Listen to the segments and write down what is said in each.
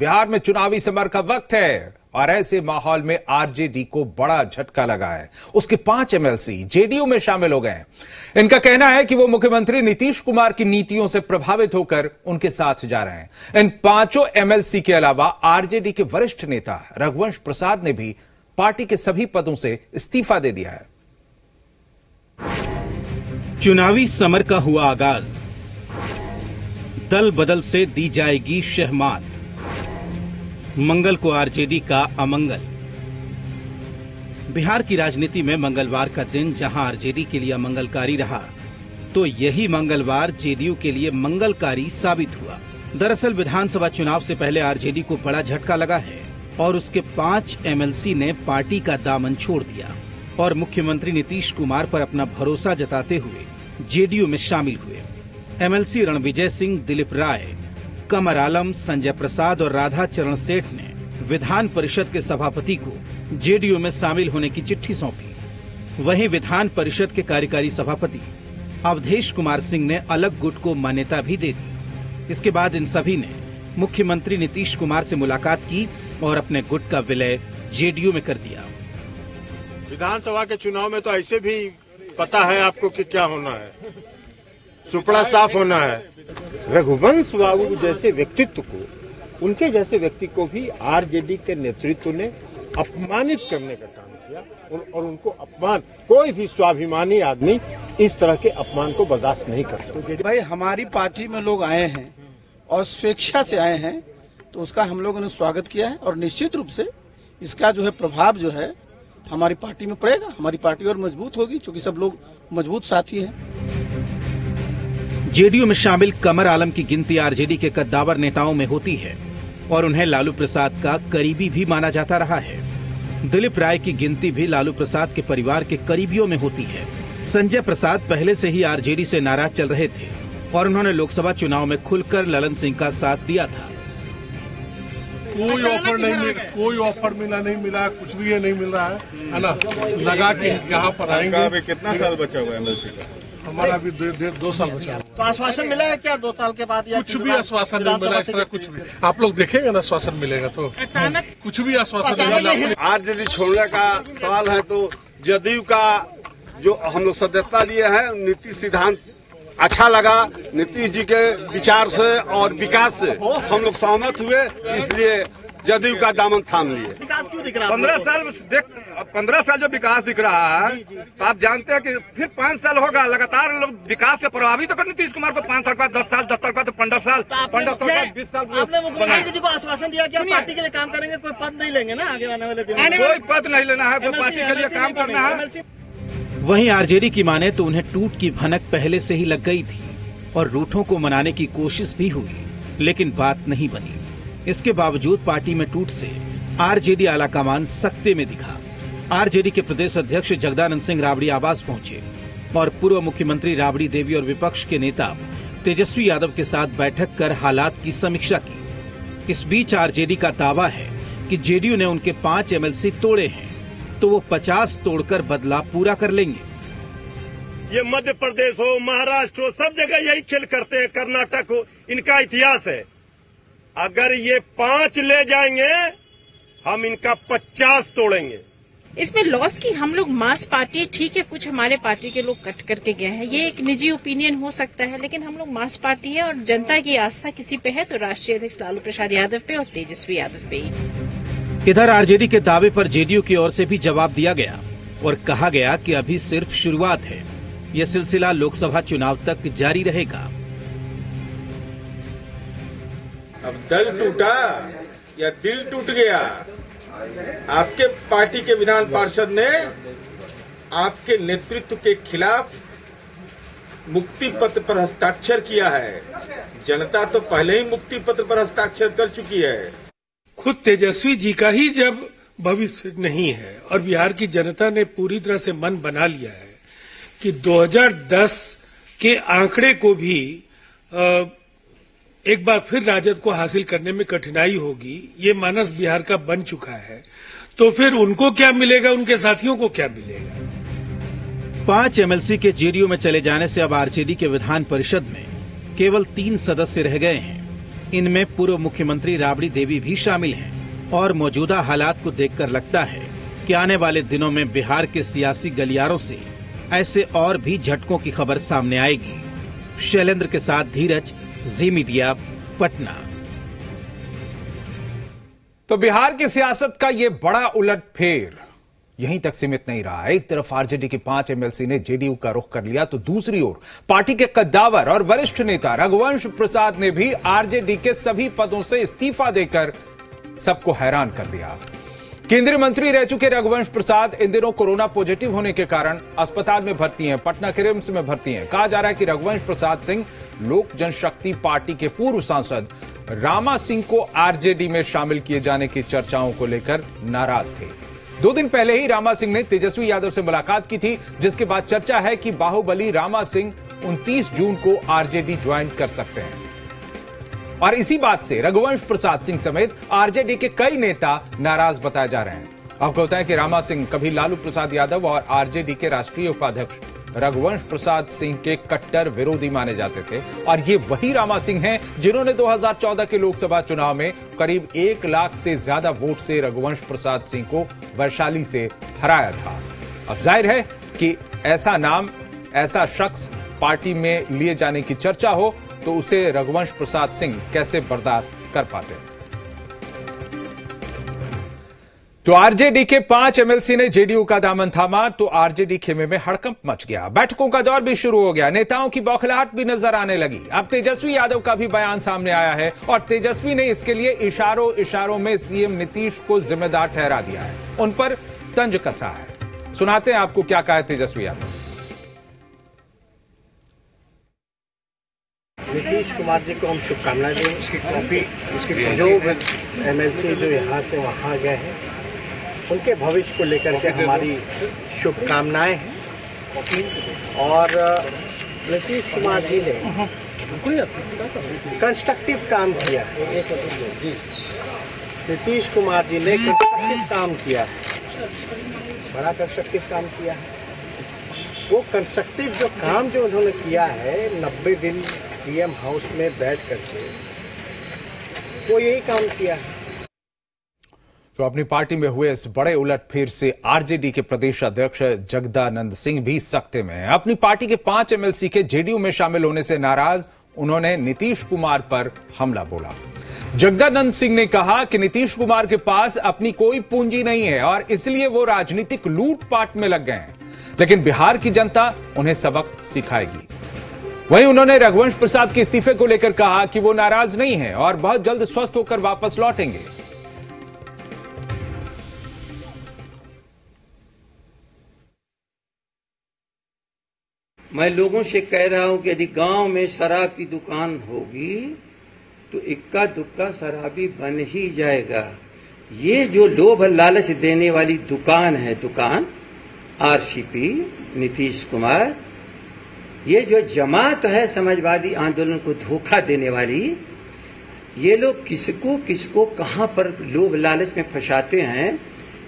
बिहार में चुनावी समर का वक्त है और ऐसे माहौल में आरजेडी को बड़ा झटका लगा है। उसके पाँच एमएलसी जेडीयू में शामिल हो गए। हैं इनका कहना है कि वो मुख्यमंत्री नीतीश कुमार की नीतियों से प्रभावित होकर उनके साथ जा रहे हैं। इन पाँचों एमएलसी के अलावा आरजेडी के वरिष्ठ नेता रघुवंश प्रसाद ने भी पार्टी के सभी पदों से इस्तीफा दे दिया है। चुनावी समर का हुआ आगाज़। दल बदल से दी जाएगी शहमात। मंगल को आरजेडी का अमंगल। बिहार की राजनीति में मंगलवार का दिन जहाँ आरजेडी के लिए अमंगलकारी रहा तो यही मंगलवार जेडीयू के लिए मंगलकारी साबित हुआ। दरअसल विधानसभा चुनाव से पहले आरजेडी को बड़ा झटका लगा है और उसके पाँच एमएलसी ने पार्टी का दामन छोड़ दिया और मुख्यमंत्री नीतीश कुमार पर अपना भरोसा जताते हुए जेडीयू में शामिल हुए। एमएलसी रणविजय सिंह, दिलीप राय कमर आलम संजय प्रसाद और राधा चरण सेठ ने विधान परिषद के सभापति को जेडीयू में शामिल होने की चिट्ठी सौंपी। वहीं विधान परिषद के कार्यकारी सभापति अवधेश कुमार सिंह ने अलग गुट को मान्यता भी दे दी। इसके बाद इन सभी ने मुख्यमंत्री नीतीश कुमार से मुलाकात की और अपने गुट का विलय जेडीयू में कर दिया। विधानसभा के चुनाव में तो ऐसे भी पता है आपको कि क्या होना है। सुपड़ा साफ़ होना है। रघुवंश बाबू जैसे व्यक्तित्व को उनके जैसे व्यक्ति को भी आरजेडी के नेतृत्व ने अपमानित करने का काम किया और, उनको अपमान कोई भी स्वाभिमानी आदमी इस तरह के अपमान को बर्दाश्त नहीं कर सकता। भाई हमारी पार्टी में लोग आए हैं और स्वेच्छा से आए हैं तो उसका हम लोगों ने स्वागत किया है और निश्चित रूप से इसका जो है प्रभाव जो है हमारी पार्टी में पड़ेगा हमारी पार्टी और मज़बूत होगी क्योंकि सब लोग मज़बूत साथी हैं। जेडीयू में शामिल कमर आलम की गिनती आरजेडी के कद्दावर नेताओं में होती है और उन्हें लालू प्रसाद का करीबी भी माना जाता रहा है। दिलीप राय की गिनती भी लालू प्रसाद के परिवार के करीबियों में होती है। संजय प्रसाद पहले से ही आरजेडी से नाराज़ चल रहे थे और उन्होंने लोकसभा चुनाव में खुलकर ललन सिंह का साथ दिया था। कोई ऑफ़र नहीं मिल कोई ऑफ़र मिला नहीं मिला कुछ भी ये नहीं मिल रहा है है ना? लगा कि यहाँ पर आएँगे। कितना साल बचा हुआ एमएलसी का? हमारा अभी दो, दो, दो साल बचा हुआ तो आश्वासन मिला है क्या दो साल के बाद या कुछ भी आश्वासन नहीं मिला इस तरह कुछ भी। आप लोग देखेंगे ना आश्वासन मिलेगा तो। कुछ भी आश्वासन नहीं मिला आरजेडी छोड़ने का सवाल है तो जदयू का जो हम लोग सदस्यता लिए हैं नीति सिद्धांत अच्छा लगा। नीतीश जी के विचार से और विकास से हम लोग सहमत हुए इसलिए जदयू का दामन थाम लिए। विकास क्यों दिख रहा है? पंद्रह साल देख पंद्रह साल जो विकास दिख रहा है तो आप जानते हैं कि फिर पाँच साल होगा लगातार लोग विकास से प्रभावित होकर नीतीश कुमार को पाँच साल बाद दस साल दस साल बाद पंद्रह साल पंद्रह साल बाद बीस साल आपने मुख्यमंत्री जी को आश्वासन दिया कि आप पार्टी के लिए काम करेंगे कोई पद नहीं लेंगे ना आगे आने वाले दिनों कोई पद नहीं लेना है पार्टी के लिए काम करना है। वहीं आरजेडी की माने तो उन्हें टूट की भनक पहले से ही लग गई थी और रूठों को मनाने की कोशिश भी हुई लेकिन बात नहीं बनी। इसके बावजूद पार्टी में टूट से आरजेडी आलाकमान सख्ते में दिखा। आरजेडी के प्रदेश अध्यक्ष जगदानंद सिंह राबड़ी आवास पहुँचे और पूर्व मुख्यमंत्री राबड़ी देवी और विपक्ष के नेता तेजस्वी यादव के साथ बैठक कर हालात की समीक्षा की। इस बीच आरजेडी का दावा है कि जेडीयू ने उनके पाँच एमएलसी तोड़े हैं तो वो पचास तोड़कर बदला पूरा कर लेंगे। ये मध्य प्रदेश हो, महाराष्ट्र हो, सब जगह यही खेल करते हैं, कर्नाटक हो, इनका इतिहास है। अगर ये पाँच ले जाएँगे, हम इनका पचास तोड़ेंगे। इसमें लॉस की हम लोग मास पार्टी ठीक है कुछ हमारे पार्टी के लोग कट करके गए हैं। ये एक निजी ओपिनियन हो सकता है लेकिन हम लोग मास पार्टी है और जनता की आस्था किसी पे है तो राष्ट्रीय अध्यक्ष लालू प्रसाद यादव पे और तेजस्वी यादव पे ही। इधर आरजेडी के दावे पर जेडीयू की ओर से भी जवाब दिया गया और कहा गया कि अभी सिर्फ़ शुरुआत है। यह सिलसिला लोकसभा चुनाव तक जारी रहेगा। अब दल टूटा या दिल टूट गया आपके पार्टी के विधान पार्षद ने आपके नेतृत्व के खिलाफ मुक्ति पत्र पर हस्ताक्षर किया है। जनता तो पहले ही मुक्ति पत्र पर हस्ताक्षर कर चुकी है। खुद तेजस्वी जी का ही जब भविष्य नहीं है और बिहार की जनता ने पूरी तरह से मन बना लिया है कि 2010 के आंकड़े को भी अ, एक बार फिर राजद को हासिल करने में कठिनाई होगी, ये मानस बिहार का बन चुका है। तो फिर उनको क्या मिलेगा, उनके साथियों को क्या मिलेगा? पाँच एमएलसी के जेडीयू में चले जाने से अब आरजेडी के विधान परिषद में केवल तीन सदस्य रह गए हैं। इनमें पूर्व मुख्यमंत्री राबड़ी देवी भी शामिल हैं और मौजूदा हालात को देखकर लगता है कि आने वाले दिनों में बिहार के सियासी गलियारों से ऐसे और भी झटकों की खबर सामने आएगी। शैलेंद्र के साथ धीरज जी मीडिया, पटना। तो बिहार की सियासत का यह बड़ा उलट फेर। यहीं तक सीमित नहीं रहा। एक तरफ़ आरजेडी के पाँच एमएलसी ने जेडीयू का रुख कर लिया तो दूसरी ओर पार्टी के कद्दावर और वरिष्ठ नेता रघुवंश प्रसाद ने भी आरजेडी के सभी पदों से इस्तीफा देकर सबको हैरान कर दिया। केंद्रीय मंत्री रह चुके रघुवंश प्रसाद। इन दिनों कोरोना पॉजिटिव होने के कारण अस्पताल में भर्ती हैं, पटना के रिम्स में भर्ती हैं। कहा जा रहा है कि रघुवंश प्रसाद सिंह लोक जनशक्ति पार्टी के पूर्व सांसद रामा सिंह को आरजेडी में शामिल किए जाने की चर्चाओं को लेकर नाराज़ थे। दो दिन पहले ही रामा सिंह ने तेजस्वी यादव से मुलाकात की थी, जिसके बाद चर्चा है कि बाहुबली रामा सिंह 29 जून को आरजेडी ज्वाइन कर सकते हैं। और इसी बात से रघुवंश प्रसाद सिंह समेत आरजेडी के कई नेता नाराज़ बताए जा रहे हैं। आपको बताएँ कि रामा सिंह, कभी लालू प्रसाद यादव और आरजेडी के राष्ट्रीय उपाध्यक्ष रघुवंश प्रसाद सिंह के कट्टर विरोधी माने जाते थे। और ये वही रामा सिंह हैं जिन्होंने 2014 के लोकसभा चुनाव में करीब एक लाख से ज़्यादा वोट से रघुवंश प्रसाद सिंह को वैशाली से हराया था। अब ज़ाहिर है कि ऐसा नाम, ऐसा शख्स पार्टी में लिए जाने की चर्चा हो तो उसे रघुवंश प्रसाद सिंह कैसे बर्दाश्त कर पाते? तो आरजेडी के पाँच एमएलसी ने जेडीयू का दामन थामा तो आरजेडी खेमे में हड़कंप मच गया। बैठकों का दौर भी शुरू हो गया। नेताओं की बौखलाहट भी नज़र आने लगी। अब तेजस्वी यादव का भी बयान सामने आया है और तेजस्वी ने इसके लिए इशारों इशारों में सीएम नीतीश को जिम्मेदार ठहरा दिया है। उन पर तंज कसा है। सुनाते हैं आपको क्या कहा तेजस्वी यादव। नीतीश कुमार जी को हम शुभकामनाएँ दें। उसकी कॉपी उसकी जो एमएलसी जो। यहाँ से वहाँ गए हैं उनके भविष्य को लेकर के हमारी शुभकामनाएँ हैं। और नीतीश कुमार जी ने कंस्ट्रक्टिव काम किया। नीतीश कुमार जी ने कंस्ट्रक्टिव काम किया। बड़ा कंस्ट्रक्टिव काम किया है। वो कंस्ट्रक्टिव जो काम जो उन्होंने किया है नब्बे दिन सीएम हाउस में बैठ करके वो यही काम किया। तो अपनी पार्टी में हुए इस बड़े उलटफेर से आरजेडी के प्रदेश अध्यक्ष जगदानंद सिंह भी सख्ते में हैं। अपनी पार्टी के पाँच एमएलसी के जेडीयू में शामिल होने से नाराज़, उन्होंने नीतीश कुमार पर हमला बोला। जगदानंद सिंह ने कहा कि नीतीश कुमार के पास अपनी कोई पूंजी नहीं है और इसलिए वो राजनीतिक लूटपाट में लग गए हैं। लेकिन बिहार की जनता उन्हें सबक सिखाएगी। वहीं उन्होंने रघुवंश प्रसाद के इस्तीफे को लेकर कहा कि वो नाराज़ नहीं है और बहुत जल्द स्वस्थ होकर वापस लौटेंगे। मैं लोगों से कह रहा हूँ कि यदि गाँव में शराब की दुकान होगी तो इक्का दुक्का शराबी बन ही जाएगा। ये जो लोभ लालच देने वाली दुकान है, दुकान आरसीपी नीतीश कुमार ये जो जमात है समाजवादी आंदोलन को धोखा देने वाली, ये लोग किसको किसको, कहाँ पर लोभ लालच में फंसाते हैं,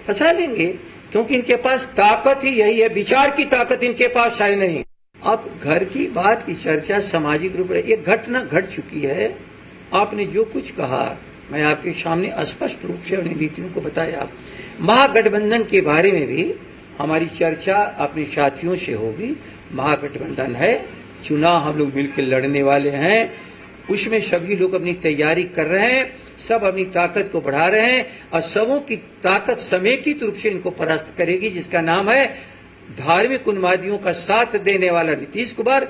फंसा लेंगे, क्योंकि इनके पास ताकत ही यही है, विचार की ताकत इनके पास है नहीं। अब घर की बात की चर्चा सामाजिक रूप से एक घटना घट चुकी है। आपने जो कुछ कहा, मैं आपके सामने स्पष्ट रूप से अपनी नीतियों को बताया। महागठबंधन के बारे में भी हमारी चर्चा अपने साथियों से होगी। महागठबंधन है, चुनाव हम लोग मिलकर लड़ने वाले हैं। उसमें सभी लोग अपनी तैयारी कर रहे हैं, सब अपनी ताकत को बढ़ा रहे हैं और सबों की ताकत समेकित रूप से इनको परास्त करेगी, जिसका नाम है धार्मिक उन्मादियों का साथ देने वाला नीतीश कुमार।